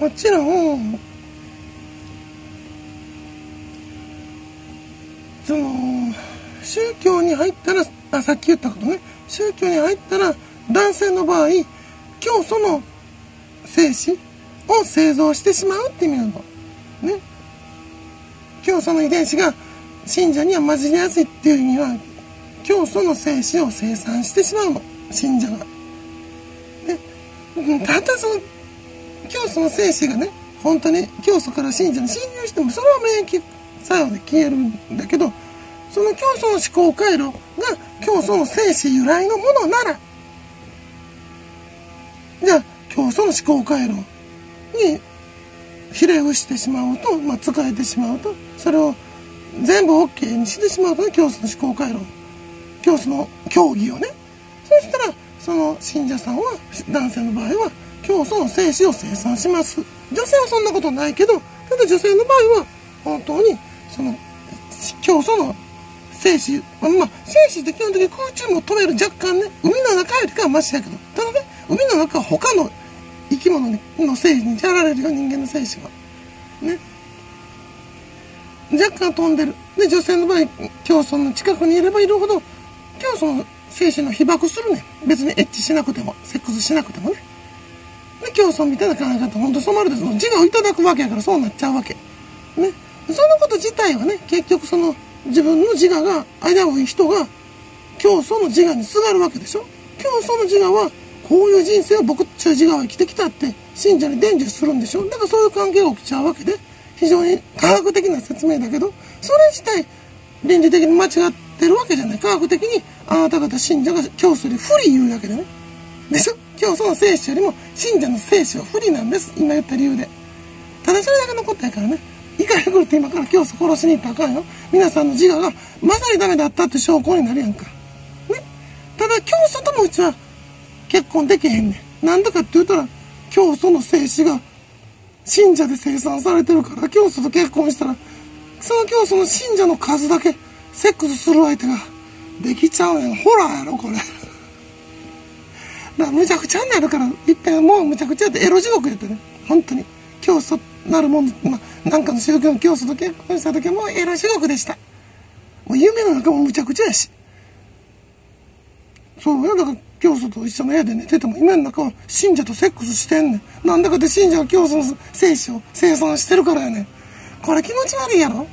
もちろんその宗教に入ったらあさっき言ったことね。宗教に入ったら男性の場合教祖の精子を製造してしまうって意味なのね。教祖の遺伝子が信者には混じりやすいっていう意味は教祖の精子を生産してしまうの。信者が。でただその教祖の精子がね本当に教祖から信者に侵入してもそれは免疫作用で消えるんだけどその教祖の思考回路が教祖の精子由来のものなら。じゃあ教祖の思考回路にひれ伏してしまうと、まあ、使えてしまうとそれを全部 OK にしてしまうとね教祖の思考回路。教祖の教義をね。そしたらその信者さんは男性の場合は教祖の精子を生産します。女性はそんなことないけどただ女性の場合は本当にその教祖の精子まあ精子って基本的に空中も飛べる若干ね海の中よりかはマシやけどただね海の中は他の生き物の精子にやられるよ人間の精子は。ね。若干飛んでる。で女性の場合教祖の近くにいればいるほど教祖の精子の被爆するね。別にエッチしなくてもセックスしなくてもね。で教祖みたいな考え方本当染まるです自我をいただくわけやからそうなっちゃうわけ。ね。そのこと自体はね結局その自分の自我が危うい人が教祖の自我にすがるわけでしょ。教祖の自我はこういう人生を僕っちゅう自我は生きてきたって信者に伝授するんでしょ。だからそういう関係が起きちゃうわけで非常に科学的な説明だけどそれ自体倫理的に間違ってるわけじゃない。科学的にあなた方信者が教祖より不利言うだけでね。でしょ？教祖の生死よりも信者の生死は不利なんです。今言った理由で。ただそれだけのことやからね。いかに来るって今から教祖殺しに行ったらあかんよ。皆さんの自我がまさにダメだったって証拠になるやんか。ね。ただ教祖ともうちは結婚できへんねん。なんでかって言うたら教祖の精子が信者で生産されてるから教祖と結婚したらその教祖の信者の数だけセックスする相手ができちゃうねん。ホラーやろこれ。だからむちゃくちゃになるからいっぺんもうむちゃくちゃやってエロ地獄やってね。本当に。教祖なるもん、まあ、なんかの宗教の教祖と結婚した時はもうエロ地獄でした。もう夢の中もむちゃくちゃやし。そうやだから教祖と一緒の部屋で寝てても夢の中は信者とセックスしてんねん。なんだかって信者が教祖の精子を生産してるからやねん。これ気持ち悪いやろ。